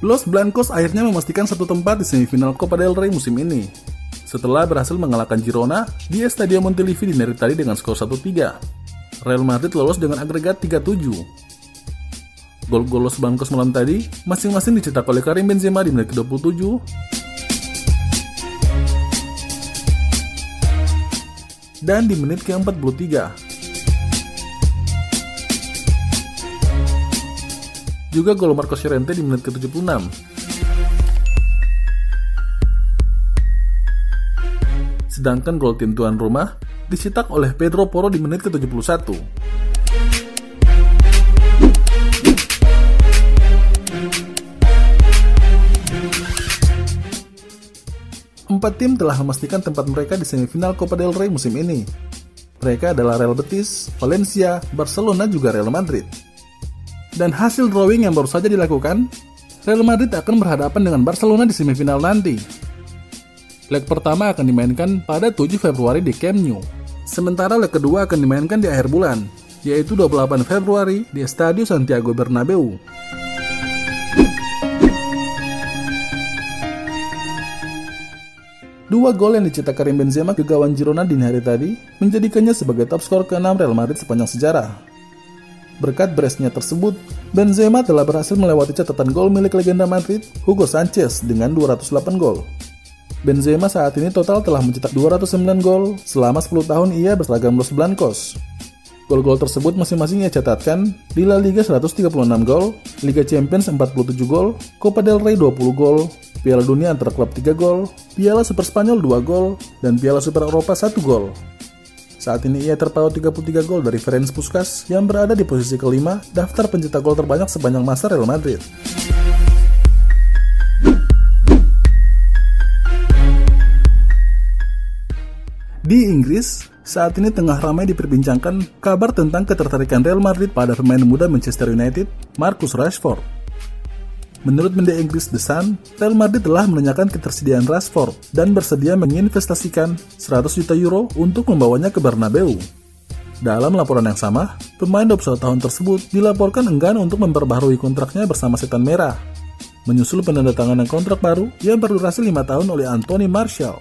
Los Blancos akhirnya memastikan satu tempat di semifinal Copa del Rey musim ini. Setelah berhasil mengalahkan Girona di Estadio Montilivi di tadi dengan skor 1-3. Real Madrid lolos dengan agregat 3-7. Gol-gol Los Blancos malam tadi masing-masing dicetak oleh Karim Benzema di menit ke-27 dan di menit ke-43. Juga gol Marcos Llorente di menit ke-76. Sedangkan gol tim tuan rumah dicetak oleh Pedro Porro di menit ke-71. Empat tim telah memastikan tempat mereka di semifinal Copa del Rey musim ini. Mereka adalah Real Betis, Valencia, Barcelona juga Real Madrid. Dan hasil drawing yang baru saja dilakukan, Real Madrid akan berhadapan dengan Barcelona di semifinal nanti. Leg pertama akan dimainkan pada 7 Februari di Camp Nou. Sementara leg kedua akan dimainkan di akhir bulan, yaitu 28 Februari di Estadio Santiago Bernabeu. Dua gol yang dicetak Karim Benzema ke gawang Girona di hari tadi menjadikannya sebagai top skor ke-6 Real Madrid sepanjang sejarah. Berkat brace tersebut, Benzema telah berhasil melewati catatan gol milik legenda Madrid, Hugo Sanchez, dengan 208 gol. Benzema saat ini total telah mencetak 209 gol selama 10 tahun ia berseragam Los Blancos. Gol-gol tersebut masing-masing ia catatkan di La Liga 136 gol, Liga Champions 47 gol, Copa del Rey 20 gol, Piala Dunia antar klub 3 gol, Piala Super Spanyol 2 gol, dan Piala Super Eropa 1 gol. Saat ini ia terpaut 33 gol dari Ferenc Puskas yang berada di posisi kelima daftar pencetak gol terbanyak sepanjang masa Real Madrid. Di Inggris, saat ini tengah ramai diperbincangkan kabar tentang ketertarikan Real Madrid pada pemain muda Manchester United, Marcus Rashford. Menurut media Inggris The Sun, Real Madrid telah menanyakan ketersediaan Rashford dan bersedia menginvestasikan 100 juta euro untuk membawanya ke Bernabeu. Dalam laporan yang sama, pemain 21 tahun tersebut dilaporkan enggan untuk memperbaharui kontraknya bersama Setan Merah, menyusul penandatanganan kontrak baru yang berdurasi 5 tahun oleh Anthony Martial.